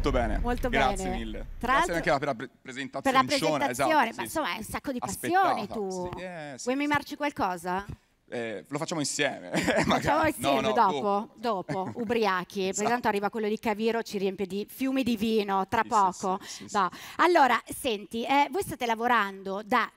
molto bene. Molto Grazie bene. mille. Tra Grazie anche per la pre- Per la presentazione. presentazione, esatto, ma insomma è un sacco di passione Aspettata, tu. sì, eh, sì, Vuoi mimarci qualcosa? Eh, lo facciamo insieme. Facciamo magari. insieme No, no, dopo, dopo, ubriachi, perché Esatto. tanto arriva quello di Caviro, ci riempie di fiumi di vino tra Sì, poco. sì, sì. No. Allora, senti, eh, voi state lavorando da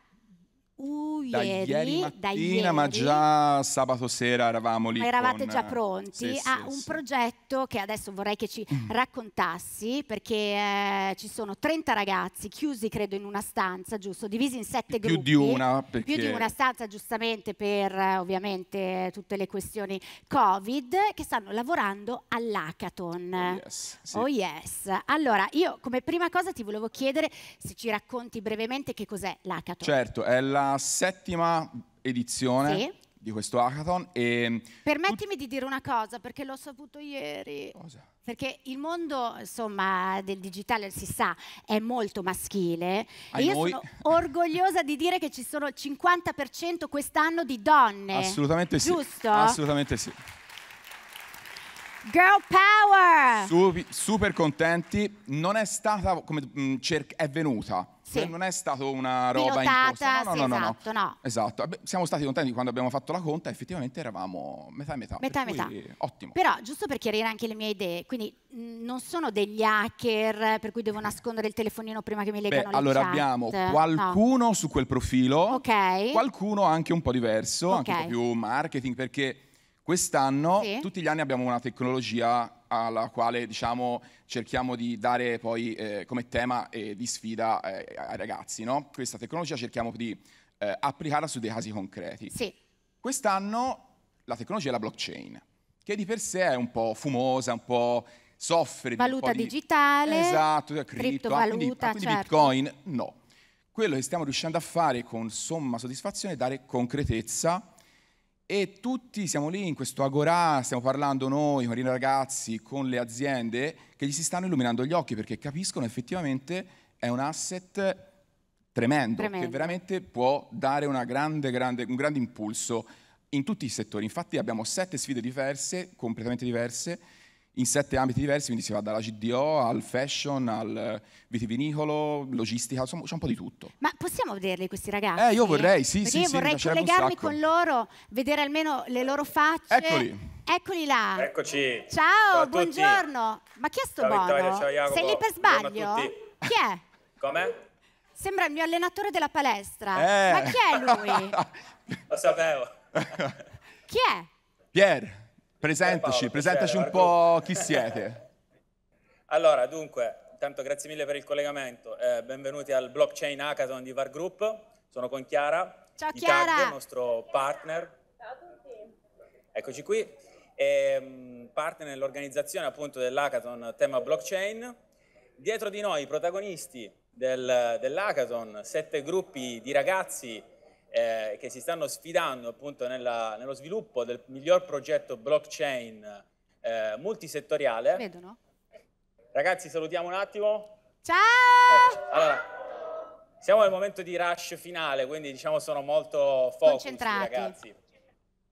uh, Da ieri, ieri da mattina, ma ieri, già sabato sera eravamo lì. ma eravate con- già pronti Sì, sì, a un sì. Mm. progetto che adesso vorrei che ci raccontassi perché eh, ci sono 30 ragazzi chiusi credo in una stanza, giusto? Divisi in sette Più gruppi. di una, perché... più di una stanza giustamente per eh, ovviamente tutte le questioni Covid che stanno lavorando all'hackathon. Oh, yes, sì. Oh yes. Allora, io come prima cosa ti volevo chiedere se ci racconti brevemente che cos'è l'hackathon. Certo, è la settima edizione Sì. di questo hackathon e... Permettimi di dire una cosa perché l'ho saputo ieri. Cosa? Perché il mondo, insomma, del digitale si sa, è molto maschile e io noi. sono orgogliosa di dire che ci sono il 50% quest'anno di donne. Assolutamente sì. Giusto? Assolutamente sì. Girl power! Supi- super contenti. Non è stata come mh, cer- è venuta. Sì. Non è stata una roba Pilotata, imposta. No, no, no, no, esatto, no. Esatto. Abbi- Siamo stati contenti quando abbiamo fatto la conta, effettivamente eravamo metà e metà. Metà e metà. Ottimo. Però, giusto per chiarire anche le mie idee, quindi mh, non sono degli hacker per cui devo nascondere il telefonino prima che mi Beh, legano le allora chat. abbiamo No. qualcuno su quel profilo, Ok. qualcuno anche un po' diverso, anche un po' più marketing, perché quest'anno Sì. tutti gli anni abbiamo una tecnologia alla quale diciamo cerchiamo di dare poi eh, come tema e di sfida eh, ai ragazzi, no? Questa tecnologia cerchiamo di eh, applicarla su dei casi concreti. Sì, Quest'anno la tecnologia è la blockchain, che di per sé è un po' fumosa, un po' soffre di Valuta di... digitale, esatto, cripto, ah, quindi, criptovaluta, ah, quindi certo. bitcoin, no. Quello che stiamo riuscendo a fare con somma soddisfazione è dare concretezza e tutti siamo lì in questo agorà, stiamo parlando noi con i ragazzi, con le aziende che gli si stanno illuminando gli occhi perché capiscono effettivamente è un asset tremendo, Tremendo. che veramente può dare una grande, grande, un grande impulso in tutti i settori. Infatti abbiamo sette sfide diverse, completamente diverse, in sette ambiti diversi, quindi si va dalla GDO al fashion, al vitivinicolo, logistica, insomma c'è un po' di tutto. ma possiamo vederli questi ragazzi? Eh, io vorrei, sì, Perché sì, io sì, vorrei collegarmi con loro, vedere almeno le loro facce. Eccoli. Eccoli là. Eccoci. Ciao, tutti. buongiorno. Ma chi è sto Ciao Bono? Vittoria, ciao Jacopo. Sei lì per sbaglio? Chi è? Come? Sembra il mio allenatore della palestra. Eh. Ma chi è lui? Lo sapevo. Chi è? Pier, presentaci, Paolo, presentaci un piacere, po' chi siete. Allora, dunque, intanto grazie mille per il collegamento. Eh, benvenuti al Blockchain Hackathon di VAR Group. Sono con Chiara. Ciao, di Chiara. Tag, nostro partner. Eccoci qui. Ehm, partner nell'organizzazione appunto dell'hackathon tema blockchain. Dietro di noi i protagonisti del, dell'hackathon, sette gruppi di ragazzi eh, che si stanno sfidando appunto nella- nello sviluppo del miglior progetto blockchain eh, multisettoriale. Vedono? Ragazzi, salutiamo un attimo. Ciao! Ecco, Allora, siamo nel momento di rush finale, quindi diciamo sono molto focus ragazzi.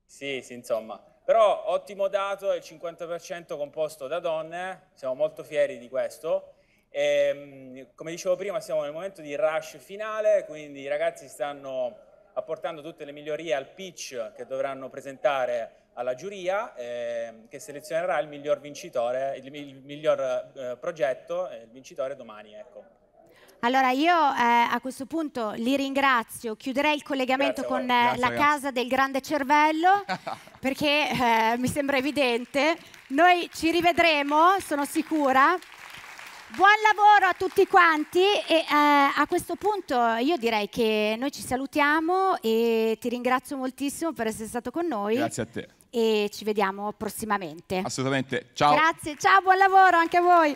Sì, sì, insomma. Però ottimo dato, il 50% composto da donne, siamo molto fieri di questo. Ehm, come dicevo prima, siamo nel momento di rush finale, quindi i ragazzi stanno apportando tutte le migliorie al pitch che dovranno presentare alla giuria, ehm, che selezionerà il miglior vincitore, il, il miglior eh, progetto, il vincitore domani, ecco. Allora io eh, a questo punto li ringrazio, chiuderei il collegamento Grazie con eh, Grazie, la ragazzi. casa del grande cervello perché eh, mi sembra evidente. Noi ci rivedremo, sono sicura. Buon lavoro a tutti quanti e eh, a questo punto io direi che noi ci salutiamo e ti ringrazio moltissimo per essere stato con noi Grazie a te. e ci vediamo prossimamente. Assolutamente. Ciao. Grazie, ciao, buon lavoro anche a voi.